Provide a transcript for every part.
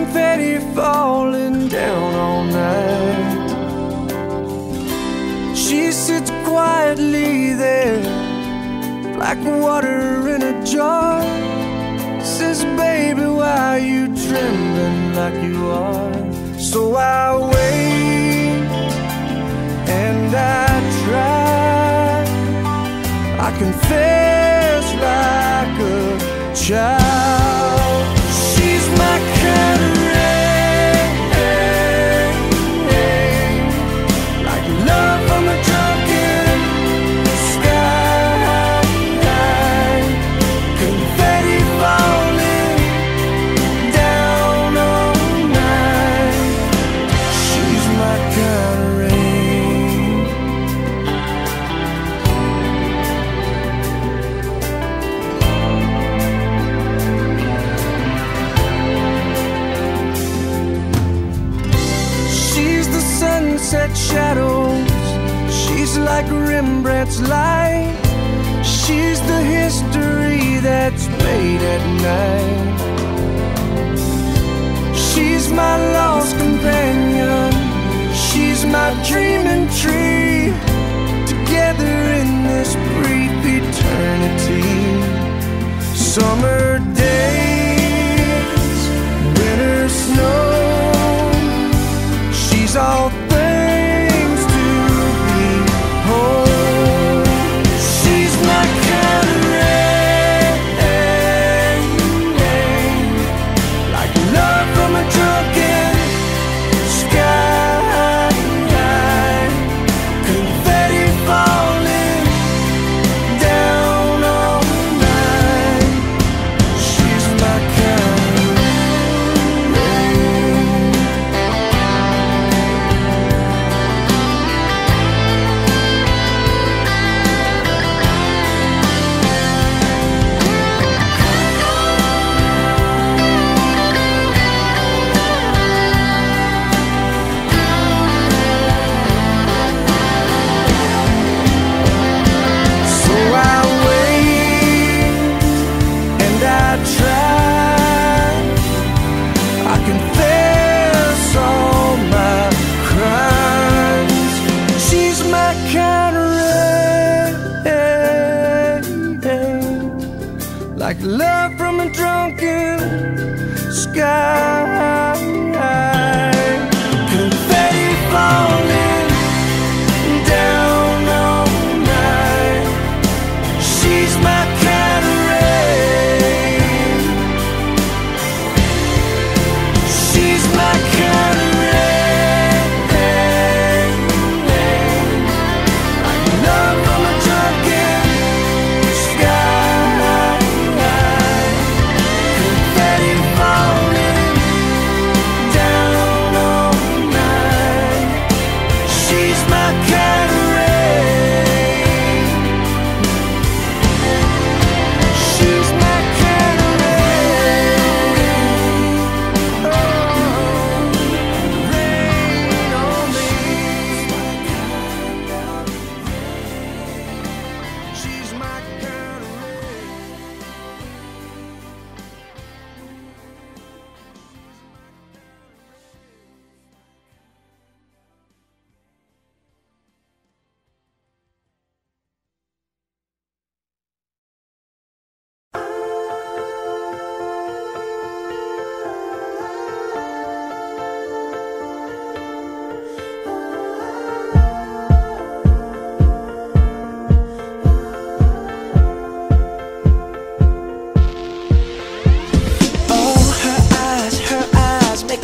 confetti falling down all night. She sits quietly there, like water in a jar. Says, baby, why are you trembling like you are? So I wait and I try. I confess like a child. Sunset shadows. She's like Rembrandt's light. She's the history that's made at night. She's my lost companion. She's my dreaming tree. Together in this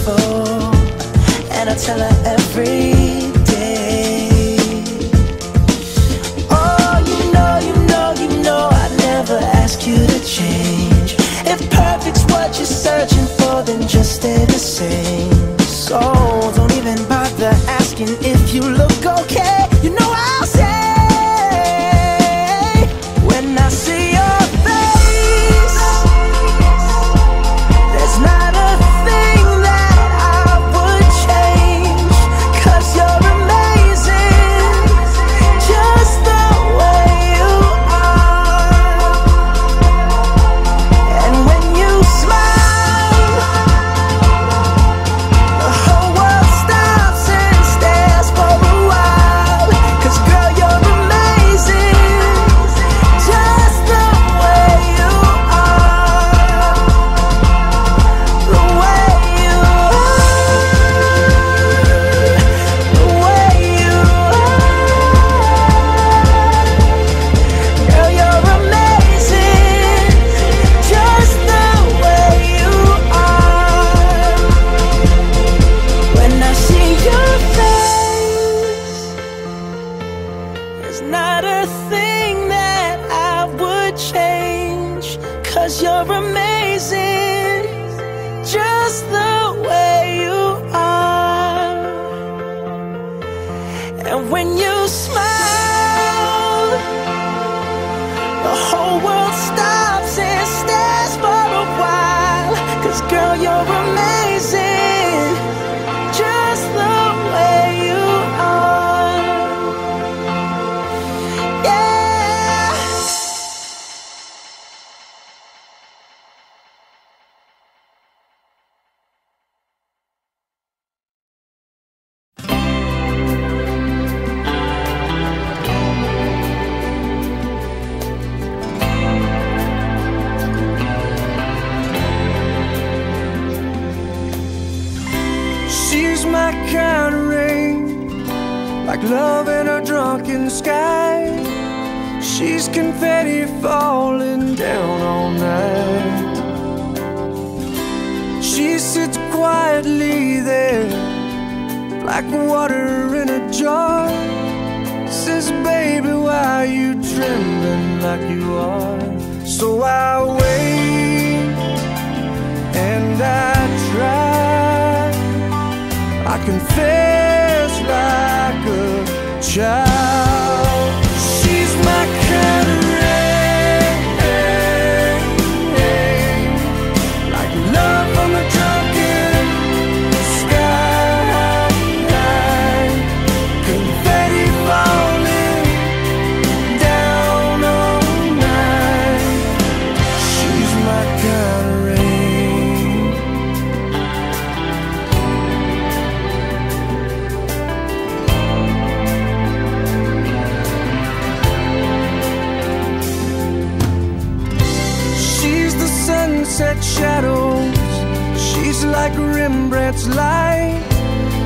beautiful, and I tell her every day. Oh, you know, you know, you know, I'd never ask you to change. If perfect's what you're searching for, then just stay the same. So don't even bother asking if you look okay. You know I'll Cause you're amazing, confetti falling down all night. She sits quietly there, like water in a jar. Says, baby, why are you trembling like you are? So I wait and I try. I confess like a child. Like Rembrandt's light.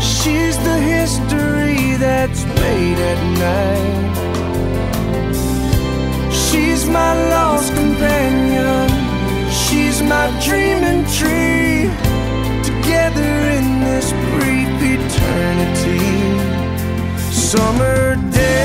She's the history that's made at night. She's my lost companion. She's my dreaming tree. Together in this brief eternity. Summer days,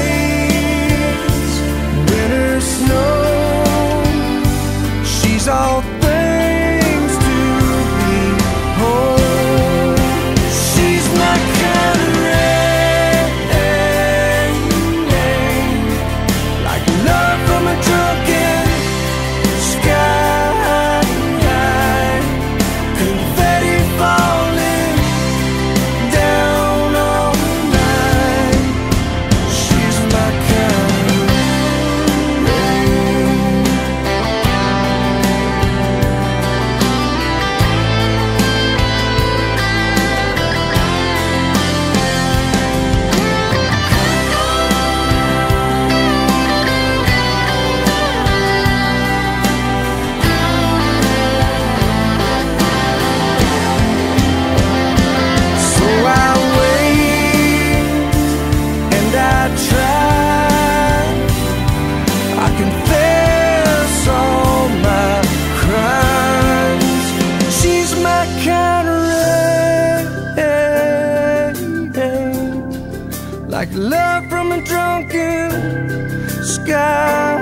love from a drunken sky.